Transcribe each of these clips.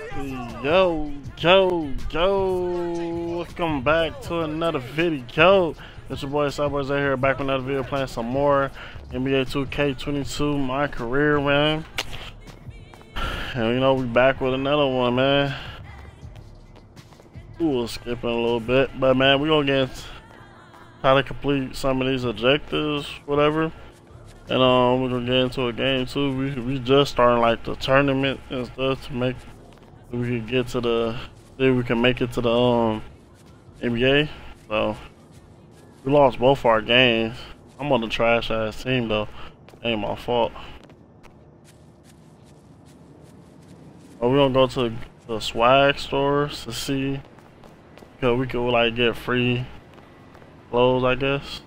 Yo, yo, yo, welcome back to another video. It's your boy Cyborgs out here back with another video playing some more NBA 2K22, my career, man. And you know, we back with another one, man. Ooh, skipping a little bit, but man, we gonna get how to complete some of these objectives, whatever. And um, we're gonna get into a game too. We we just starting like the tournament and stuff to make we can get to the see we can make it to the um NBA. So we lost both our games. I'm on the trash ass team though. Ain't my fault. But we gonna go to the swag stores to see because we could like get free clothes, I guess.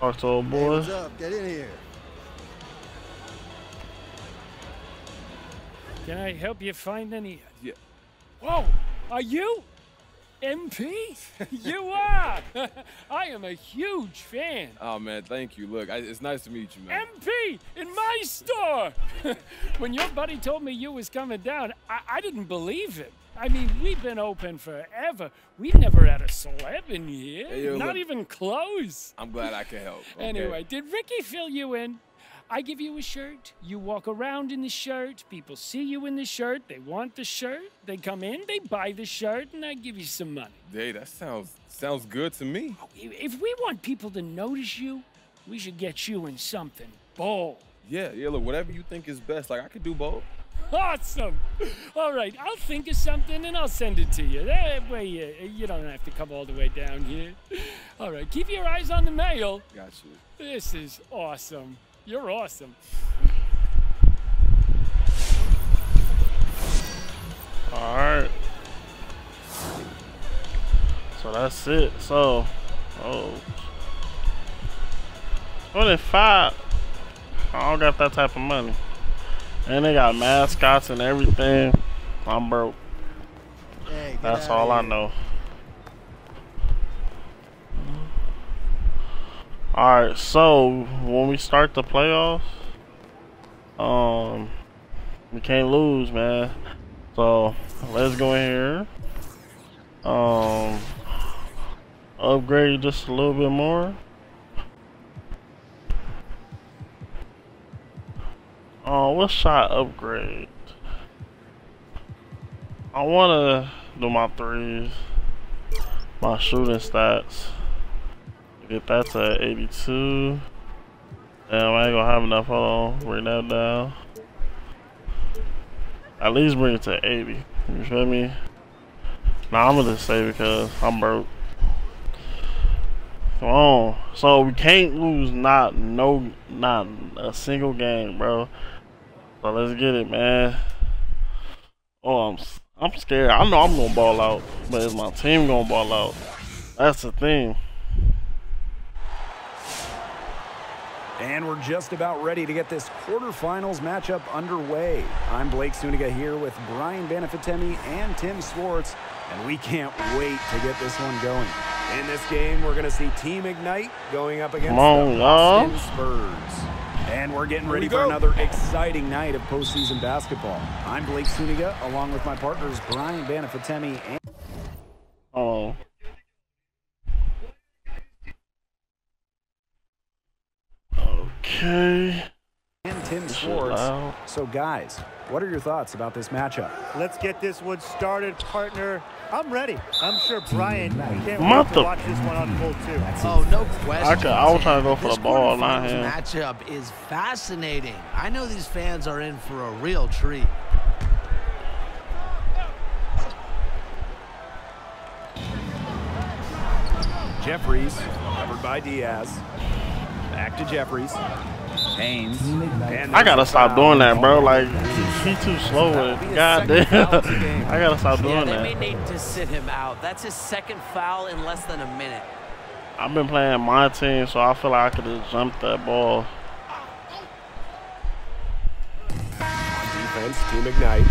talk to old boy. Up? Get in here. Can I help you find any? Yeah. Whoa, are you? MP? you are! I am a huge fan. Oh man, thank you. Look, I, it's nice to meet you, man. MP in my store. when your buddy told me you was coming down, I, I didn't believe it. I mean, we've been open forever. We've never had a celeb in here. Hey, yo, Not look. even close. I'm glad I could help. okay? Anyway, did Ricky fill you in? I give you a shirt, you walk around in the shirt, people see you in the shirt, they want the shirt, they come in, they buy the shirt, and I give you some money. hey, that sounds sounds good to me. Oh, if we want people to notice you, we should get you in something bold. Yeah, yeah. Look, whatever you think is best. Like I could do both. Awesome. All right, I'll think of something and I'll send it to you. That way you, you don't have to come all the way down here. All right, keep your eyes on the mail. Got you. This is awesome. You're awesome. Alright. So that's it. So, oh. 25. I don't got that type of money. And they got mascots and everything. I'm broke. Hey, That's outta all I know. Alright, so when we start the playoffs, um, we can't lose, man. So let's go in here. Um, upgrade just a little bit more. Oh, what shot upgrade? I wanna do my threes, my shooting stats. Get that to 82. Damn, I ain't gonna have enough. Hold on, bring that down. At least bring it to 80. You feel me? Nah, I'm gonna just say because I'm broke. Come on. So we can't lose not no not a single game, bro. So let's get it, man. Oh, I'm I'm scared. I know I'm gonna ball out, but is my team gonna ball out? That's the thing. And we're just about ready to get this quarterfinals matchup underway. I'm Blake Suniga here with Brian Banafitemi and Tim Swartz, and we can't wait to get this one going. In this game, we're going to see Team Ignite going up against Come on, the y'all. Austin Spurs. And we're getting ready we for another exciting night of postseason basketball. I'm Blake Suniga, along with my partners Brian Banafitemi and Oh. Okay. And Tim This is Swartz. loud. So, guys, what are your thoughts about this matchup? Let's get this one started, partner. I'm ready. I'm sure Brian mm. can't wait to watch this one unfold too. Oh, no question. I could- I was trying to go for This the ball, not quarterfinals him. matchup is fascinating. I know these fans are in for a real treat. Jeffries, covered by Diaz. Back to Jeffries. Haynes. I gotta stop doing that, bro. Like he too slow with it. God damn. I gotta stop doing Yeah, doing they may that. need to sit him out. That's his second foul in less than a minute. I've been playing my team, so I feel like I could have jumped that ball. On defense, Team Ignite.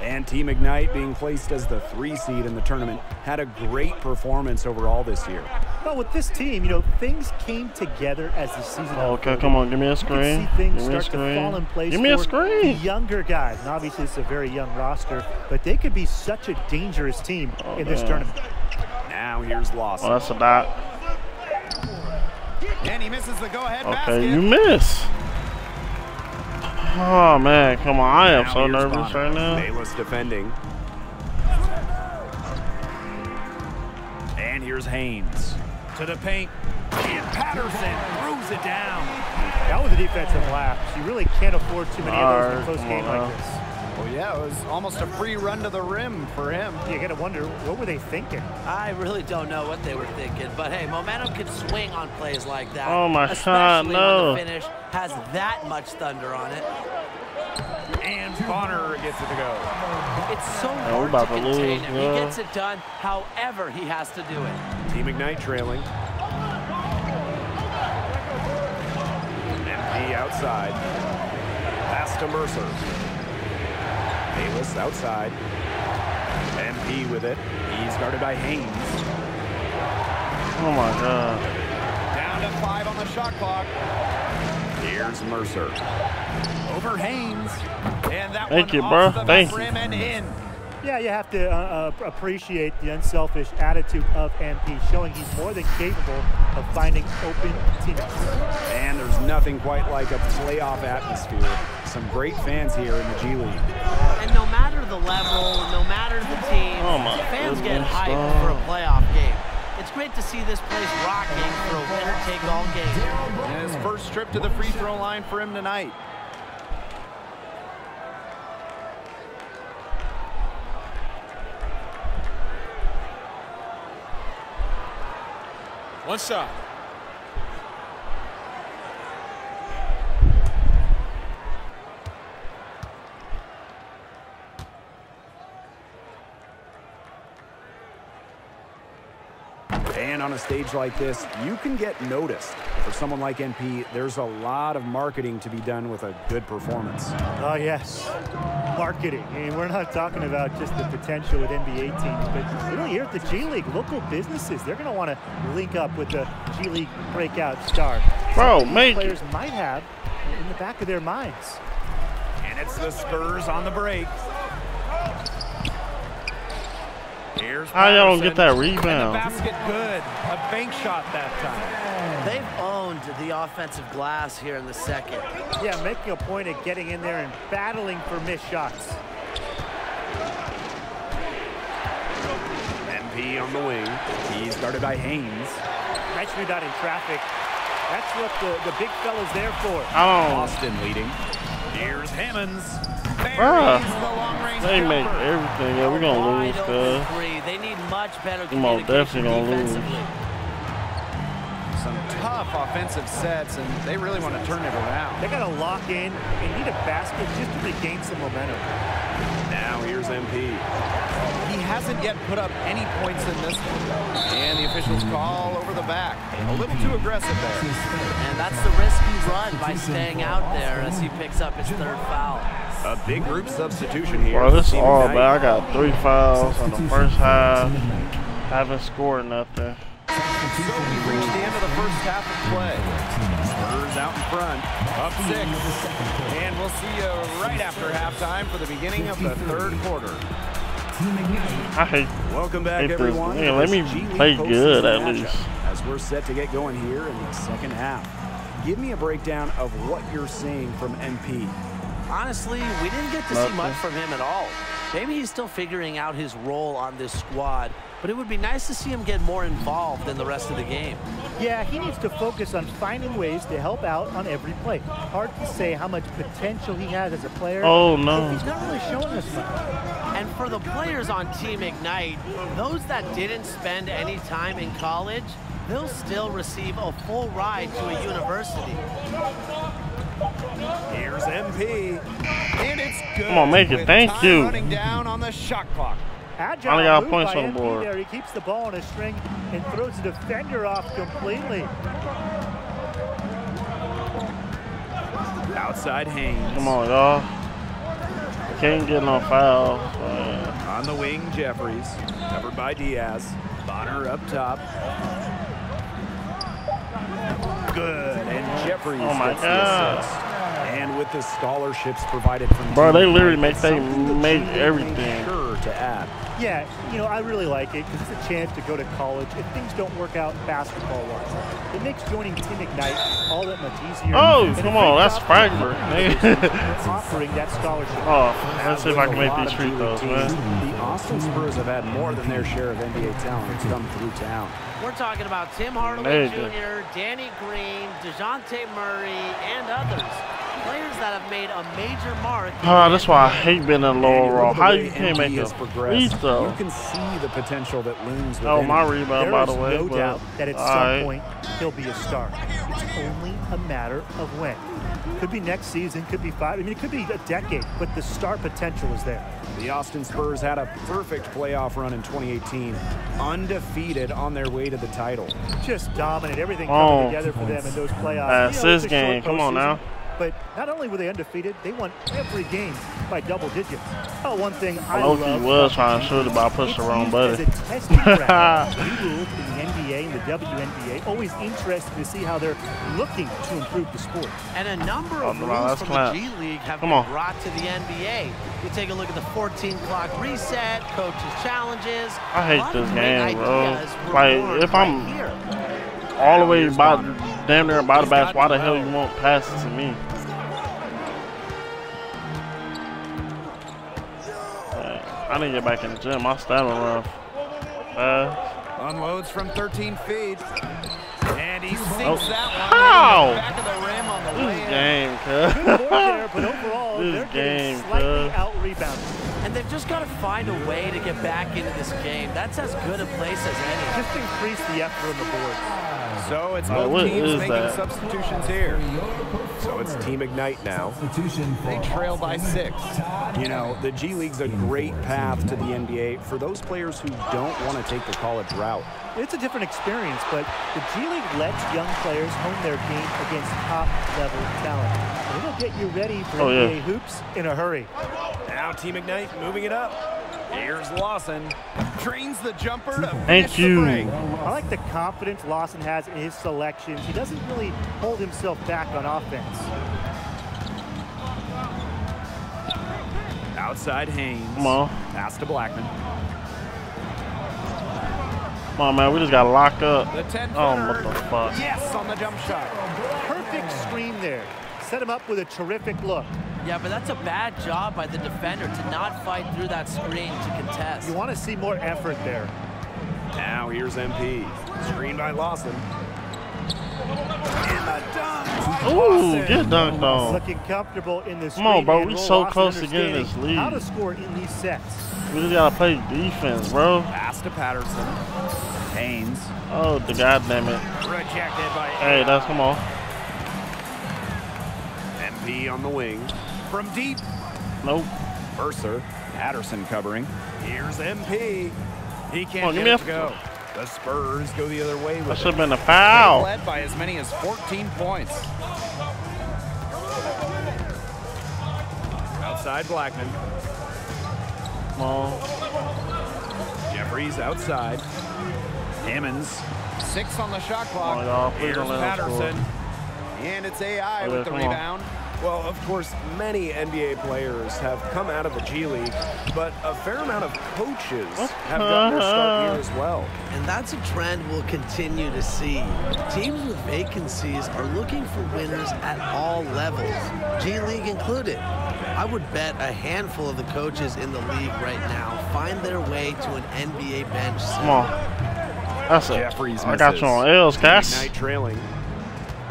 And Team Ignite being placed as the three seed in the tournament had a great performance overall this year. Well, with this team, you know, things came together as the season oh, Okay, unfolded. come on, give me a You can screen. see things Give start to fall in place Give me a for screen. the younger guys. And obviously, it's a very young roster, but they could be such a dangerous team oh, in this man. tournament. Now here's Lawson. Oh, that's a dot. And he misses the go-ahead Okay, basket. you miss. Oh man, come on! I am Now so nervous Bonner. right now. Bayless defending. Here's Haynes. To the paint. And Patterson throws it down. That was a defensive lapse. You really can't afford too many of those in a close game like this. Well, yeah, it was almost a free run to the rim for him. You got to wonder, what were they thinking? I really don't know what they were thinking, but hey, momentum can swing on plays like that. Oh, my especially God, when no. the finish has that much thunder on it. And Bonner gets it to go. It's so oh, hard to to contain him. yeah. He gets it done however he has to do it. Team Ignite trailing. MP outside. Pass to Mercer. Bayless outside. MP with it. He's guarded by Haynes. Oh my god. Down to five on the shot clock. Here's Mercer. Over Haynes. And that Thank one you, off bro. Thank you. rim and in. Yeah, you have to uh, uh, appreciate the unselfish attitude of MP, showing he's more than capable of finding open teammates. And there's nothing quite like a playoff atmosphere. Some great fans here in the G League. And no matter the level, no matter the team, Oh, my fans get goodness, hyped dog. for a playoff game. It's great to see this place rocking for a winner-take-all game. And his first trip to the free throw line for him tonight. One shot. And on a stage like this, you can get noticed. For someone like MP, there's a lot of marketing to be done with a good performance. Oh, yes. Marketing. I mean, we're not talking about just the potential with NBA teams, but really here at the G League, local businesses, they're going to want to link up with the G League breakout star. Bro, Something make players might have in the back of their minds. And it's the Spurs on the break. Here's How y'all don't get that rebound? And the basket good. A bank shot that time. They've owned the offensive glass here in the second. Yeah, making a point of getting in there and battling for missed shots. MP on the wing. He's guarded by Haynes. Nice rebound in traffic. That's what the, the big fella's there for. I don't. Austin leading. Here's Hammonds. Bruh. Buries the long-range They make everything. Yeah, we're gonna lose, open cuz. They need much better We most communication definitely gonna lose. Some tough offensive sets, and they really want to turn it around. They got to lock in and need a basket just to regain some momentum. Now here's MP. He hasn't yet put up any points in this one. And the officials call over the back. A little too aggressive there. And that's the risk you run by staying out there as he picks up his third foul. A big group substitution here. Bro, this is all bad. I got three fouls on the first half. Haven't scored nothing. So we've reached the end of the first half of play. Spurs out in front, up six. And we'll see you right after halftime for the beginning of the third quarter. I hate. Welcome back, everyone. To let me play good at least. As we're set to get going here in the second half. Give me a breakdown of what you're seeing from MP. Honestly, we didn't get to see Nothing. much from him at all. Maybe he's still figuring out his role on this squad, but it would be nice to see him get more involved in the rest of the game. Yeah, he needs to focus on finding ways to help out on every play. Hard to say how much potential he has as a player. Oh, no. He's not really showing us much. And for the players on Team Ignite, those that didn't spend any time in college, they'll still receive a full ride to a university. Here's MP. And it's good. Come on, make it. Thank you. running down on the shot clock. Agile Only got points on the board. There. He keeps the ball on a string and throws the defender off completely. Outside Haynes. Come on, y'all. Can't get no fouls. man. On the wing, Jeffries. Covered by Diaz. Bonner up top. Good. And Jeffries Oh my gets the God. Assist. And with the scholarships provided from Bro, they literally make- it's they make everything. Sure to add. Yeah, you know, I really like it because it's a chance to go to college if things don't work out basketball-wise. It makes joining Team Ignite all that much easier. Oh, And come on, that's job for Frankfurt. for offering that scholarship. oh, let's see if I can a make lot these of free G throws, man. The Austin Spurs have had more than their share of NBA talent come through town. We're talking about Tim Hardaway Jr., Danny Green, Dejounte Murray, and others. Players that have made a major mark. in Ah, that's why I hate being in And lower you roll. look at the How you can't make a has free throw? You can see the potential that looms Oh, my him. rebound, by the way. no but, doubt that at some alright. point he'll be a star. It's only a matter of when. Could be next season, could be five. I mean, it could be a decade, but the star potential is there. The Austin Spurs had a perfect playoff run in 2018, undefeated on their way to the title. Just dominant, everything Oh. together for them in those playoffs. That's You know, this game. Come on postseason, now. But not only were they undefeated, they won every game by double digits. Oh, one thing I Loki love was trying to this shoot it, but I pushed the wrong button. As a testing ground. New rules in the NBA and the WNBA. Always interested to see how they're looking to improve the sport. And a number of rules from clap. the G League have Come been on. brought to the NBA. You take a look at the 14 clock reset, coaches challenges. I hate A of this game, bro. ideas were Like, if I'm- here. All the way by damn near by the back. Why the hell you won't pass it to me? I need to get back in the gym. My stamina rough. Fast. Unloads from 13 feet. And he sinks Oh. that one. How? Back of the rim on the This game, Good board there, cuz. but overall, This they're game, cuz. Out-rebounded. And they've just got to find a way to get back into this game. That's as good a place as any. Just increase the effort on the board. So it's both what teams making that? substitutions here. So it's Team Ignite now. They trail by six. You know, the G League's a great path to the NBA for those players who don't want to take the college route. It's a different experience, but the G League lets young players hone their game against top-level talent. It'll get you ready for Oh, yeah. NBA hoops in a hurry. Now Team Ignite moving it up. Here's Lawson. Trains the jumper to Thank finish the you. break. I like the confidence Lawson has in his selections. He doesn't really hold himself back on offense. Outside Haynes. Come on. Pass to Blackman. Come on, man. We just got to lock up. The 10 Oh, what the fuck? Yes, on the jump shot. Perfect screen there. Set him up with a terrific look. Yeah, but that's a bad job by the defender to not fight through that screen to contest. You want to see more effort there. Now here's MP. Screen by Lawson. And the dunk. by Ooh, get dunked on. Looking comfortable in this Come on, screen, bro. We Will so Lawson close to getting this understanding How to score in these sets. We just got to play defense, bro. Pass to Patterson. Haynes. Oh, the goddamn it. Rejected by Hey, that's come on. MP on the wing. From deep. Nope. Mercer. Patterson covering. Here's MP. He can't on, give me it a- to go. The Spurs go the other way That should have been a They foul. led by as many as 14 points. Outside Blackman. Come on. Jeffries outside. Hammonds. Six on the shot clock. Oh, y'all, Here's don't let us score. Patterson. And it's AI Okay, with the rebound. on. Rebound. Well, of course, many NBA players have come out of the G League, but a fair amount of coaches have gotten their start here as well. And that's a trend we'll continue to see. Teams with vacancies are looking for winners at all levels, G League included. I would bet a handful of the coaches in the league right now find their way to an NBA bench. soon. Come on. That's it. Jeffries I got you on L's, Cass. Ignite trailing.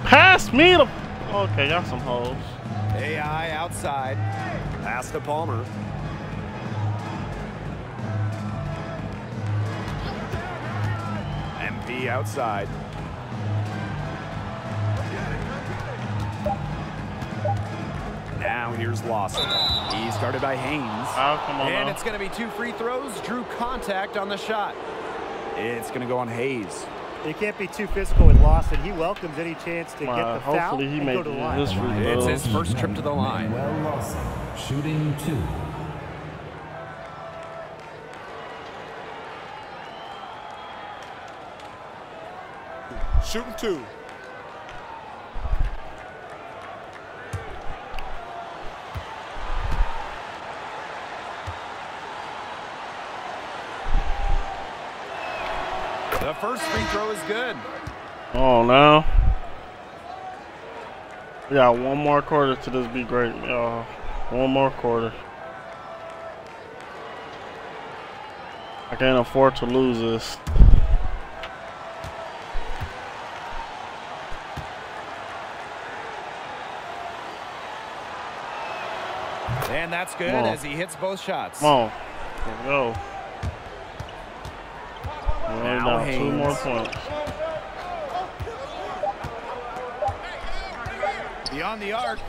Pass me the. Okay, got some hoes. AI outside. Pass to Palmer. MP outside. Now here's Lawson. He's guarded by Haynes. Oh, come on And now. it's going to be two free throws. Drew contact on the shot. It's going to go on Hayes. You can't be too physical with Lawson. He welcomes any chance to get the foul hopefully he and go to the line. his It's his first trip to the line. Well Lawson, shooting two. Shooting two. First free throw is good. Oh, no. We got one more quarter to this be great, y'all. One more quarter. I can't afford to lose this. And that's good as he hits both shots. Come on. Let's go. We're Now down two more points. Beyond the arc.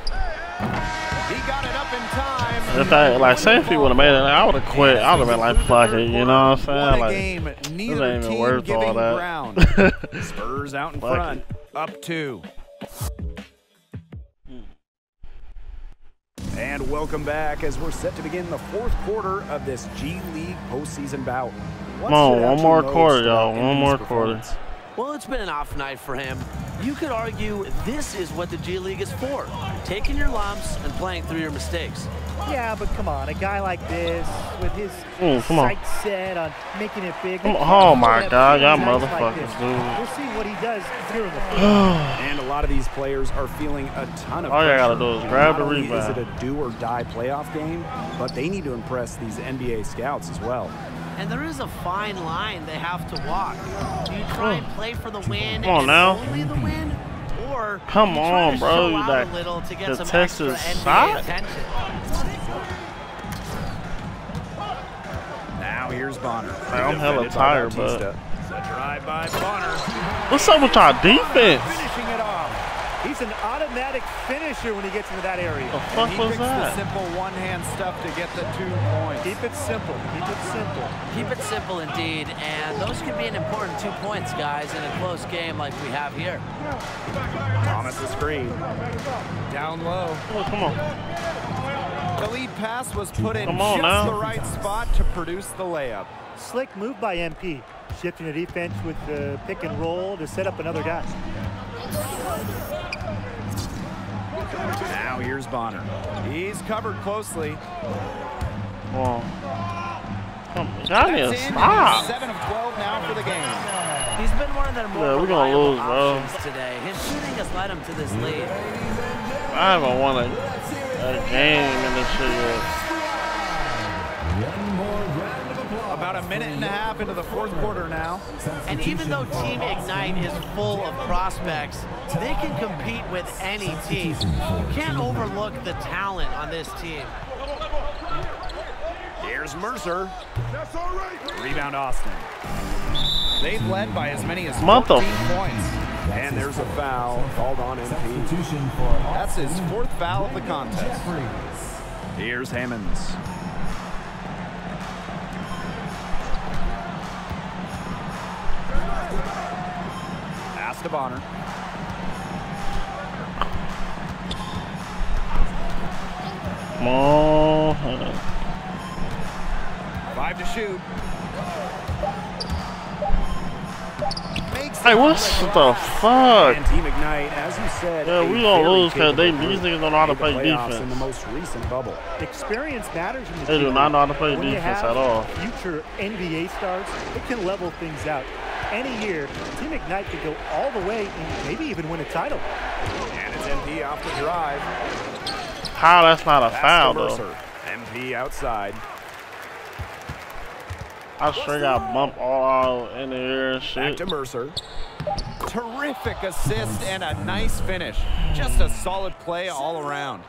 He got it up in time. If I like, say if he would have made it, I would have quit. I would have been like, fuck it, you know what I'm saying? Like, game. this ain't even worth all that. Spurs out in Fuck front. Up two. And welcome back as we're set to begin the fourth quarter of this G League postseason bout. What Come on, one more you quarter, y'all. One more quarter. Well, it's been an off night for him. You could argue this is what the G League is for taking your lumps and playing through your mistakes. Yeah, but come on, a guy like this with his Mm, come on. sights set on making it big. Come on. Oh my God, y'all nights like motherfuckers, dude. We'll see what he does here in the fourth. And a lot of these players are feeling a ton of All you pressure. gotta do is grab Not the only rebound. Is it a do or die playoff game? But they need to impress these NBA scouts as well. And there is a fine line they have to walk. Do you try and oh. play for the win Come on and now. only the win? Or Come you try on, to bro. show You out like a little to get the some test extra NBA shot. attention. Now here's Bonner. Like, I'm hella Defended by tired, but The drive by Bonner. what's up with y'all defense? Finishing it off. He's an automatic finisher when he gets into that area. The fuck he was picks the simple one-hand stuff to get the two points. Keep it simple. Keep it simple. Keep it simple indeed, and those can be an important two points, guys, in a close game like we have here. Thomas the screen. Down low. Oh, come on. The lead pass was put in Come on just now. the right spot to produce the layup. Slick move by MP. Shifting the defense with the pick and roll to set up another guy. Now here's Bonner. He's covered closely. Well, come, y'all need to That's in. stop. He's 7 of 12 now for the game. He's been one of their more Yeah, we're gonna lose, bro. today. His shooting has led him to this lead. I haven't won a, a game in this shit yet. About a minute and a half into the fourth quarter now. And even though Team Ignite is full of prospects, they can compete with any team. You can't overlook the talent on this team. Here's Mercer. Rebound Austin. They've led by as many as 14 Month of- points. And there's a foul called on MP. That's his fourth foul of the contest. Here's Hammonds. Pass to Bonner. Come on. Five to shoot. Hey, with the fuck? Team Ignite, as you said, Yeah, we gonna lose 'cause they- these niggas don't know how to play defense. In the most recent bubble. Experience matters in the They do not know how to play defense at all. Future NBA stars, it can level things out. Any year, Team Ignite could go all the way and maybe even win a title. And it's MP off the drive. How that's not a Pass foul though. MP outside. I straight got bumped all out in the air and Back to Mercer. Terrific assist and a nice finish. Just a solid play all around.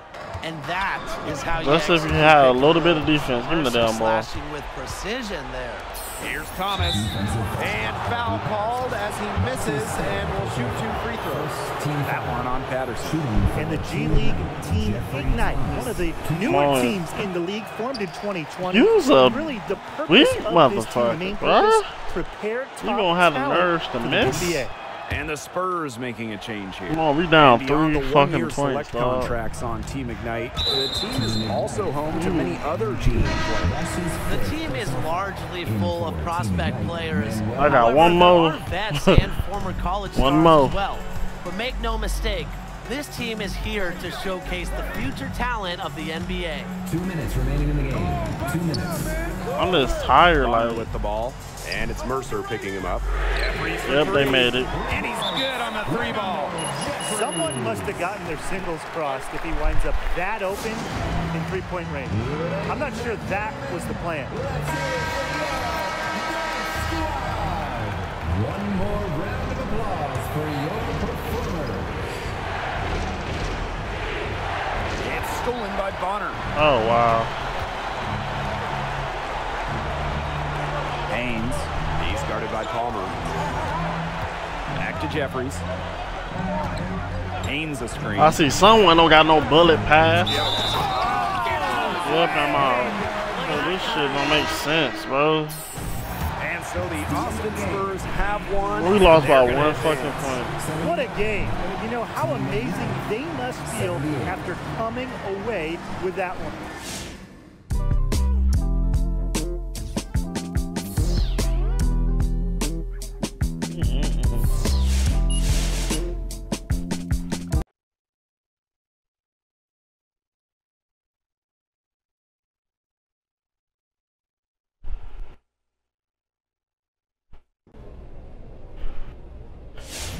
And that is how you Let's see if you execute had a little bit of defense. Give me the Mercer damn ball. slashing with precision there. Here's Thomas. And foul called as he misses and will shoot two free throws. Team That one on Patterson. And the G League Team Ignite, one of the newer teams in the league, formed in 2020. You's a really the purpose of this team, motherfucker, the main bruh. purpose, prepare You top gonna have the talent nerves to miss? NBA. And the Spurs making a change here. Come on, we down And three the fucking points, select dog. contracts on Team Ignite, the team is also home to many other G players. The team is largely full of prospect players. I got However, one there more. vets and former college One stars more. as well. But make no mistake, this team is here to showcase the future talent of the NBA. two minutes remaining in the game. Two minutes. I'm just tired, like with the ball. And it's Mercer picking him up. Yep, they made it. And he's good on the three ball. Someone must have gotten their singles crossed if he winds up that open in three-point range. I'm not sure that was the plan. One more round of applause for your performer. It's stolen by Bonner. Oh wow. By Palmer. Back to Jeffries. Haynes a screen. I see someone don't got no bullet pass. Yep, I'm out. Bro, this shit don't make sense, bro. And so the Austin Spurs have won. We lost by one fucking point. What a game. You know how amazing they must feel after coming away with that one.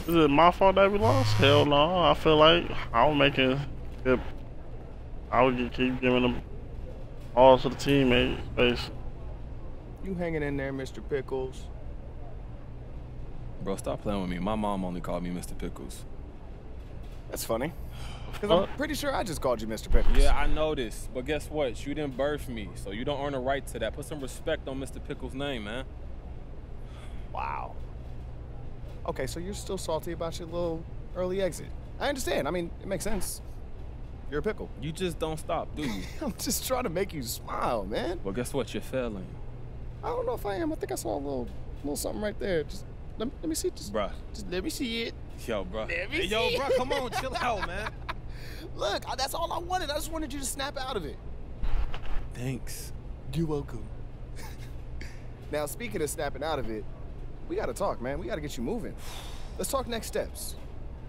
Is it my fault that we lost? Hell no. I feel like I was making good. I would keep giving them all to the teammates. Basically. You hanging in there, Mr. Pickles? Bro, stop playing with me. My mom only called me Mr. Pickles. That's funny. Because I'm pretty sure I just called you Mr. Pickles. Yeah, I know this, but guess what? You didn't birth me, so you don't earn a right to that. Put some respect on Mr. Pickles' name, man. Wow. Okay, so you're still salty about your little early exit. I understand. I mean, it makes sense. You're a pickle. You just don't stop, do you? I'm just trying to make you smile, man. well, guess what? You're failing. I don't know if I am. I think I saw a little, little something right there. Just let me, let me see. Just, Bruh. just let me see it. Yo, bro. Let me yo, see. bro, come on, chill out, man. Look, that's all I wanted. I just wanted you to snap out of it. Thanks. You're welcome. now, speaking of snapping out of it, we gotta talk, man. We gotta get you moving. Let's talk next steps.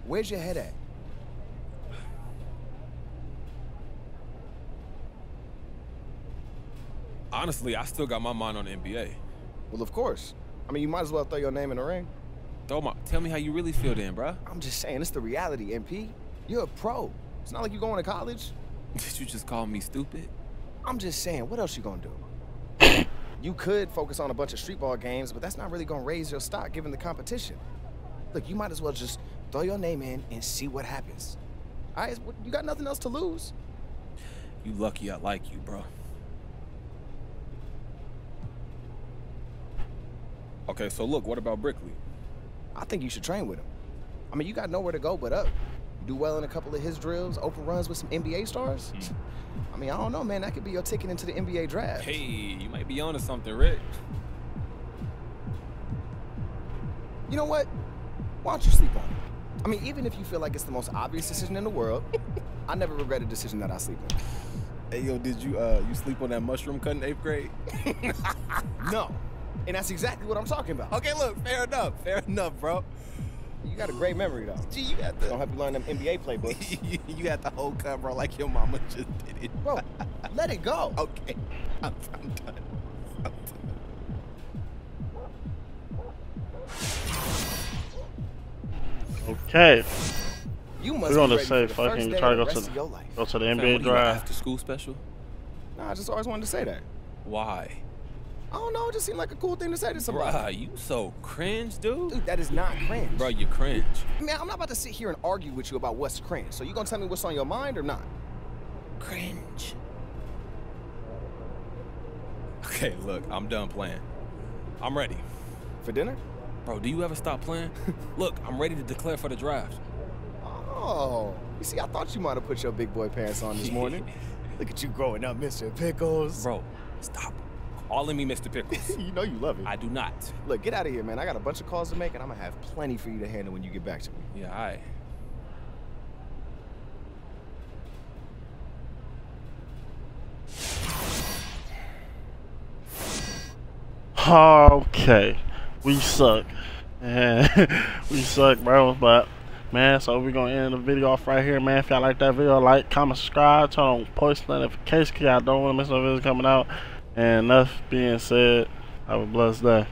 Where's your head at? Honestly, I still got my mind on the NBA. Well, of course. I mean, you might as well throw your name in the ring. Throw my, tell me how you really feel then, bruh. I'm just saying, it's the reality, MP. You're a pro. It's not like you're going to college. Did you just call me stupid? I'm just saying, what else you gonna do? You could focus on a bunch of street ball games, but that's not really gonna raise your stock given the competition. Look, you might as well just throw your name in and see what happens. All right, you got nothing else to lose. You lucky I like you, bro. Okay, so look, what about Brickley? I think you should train with him. I mean, you got nowhere to go but up. Do well in a couple of his drills, open runs with some NBA stars. I mean, I don't know, man. That could be your ticket into the NBA draft. Hey, you might be onto something, Rick. You know what? Why don't you sleep on it? I mean, even if you feel like it's the most obvious decision in the world, I never regret a decision that I sleep on. Hey, yo, did you uh you sleep on that mushroom cut in eighth grade? No. And that's exactly what I'm talking about. okay, look, fair enough, fair enough, bro. You got a great memory, though. Gee, you got the Don't help you learn them NBA playbooks. you, you got the whole cut, bro, like your mama just did it. Bro, let it go. Okay, I'm, I'm done. I'm done. Okay. You must We're gonna say for the fucking try to go to rest of your life. go to the NBA what, draft. after school special? Nah, I just always wanted to say that. Why? I don't know, it just seemed like a cool thing to say to somebody. Bruh, you so cringe, dude. Dude, that is not cringe. Bro, you cringe. Man, I'm not about to sit here and argue with you about what's cringe. So you gonna tell me what's on your mind or not? Cringe. Okay, look, I'm done playing. I'm ready. For dinner? Bro, do you ever stop playing? look, I'm ready to declare for the draft. Oh, you see, I thought you might have put your big boy pants on this morning. Look at you growing up, Mr. Pickles. Bro, stop calling me Mr. Pickles. you know you love it. I do not. Look, get out of here, man. I got a bunch of calls to make, and I'm gonna have plenty for you to handle when you get back to me. Yeah, I. Okay, we suck. And we suck, bro. But man, so we're gonna end the video off right here, man. If y'all like that video, like, comment, subscribe, turn on post notifications, cause y'all don't want to miss no videos coming out. And enough being said, have a blessed day.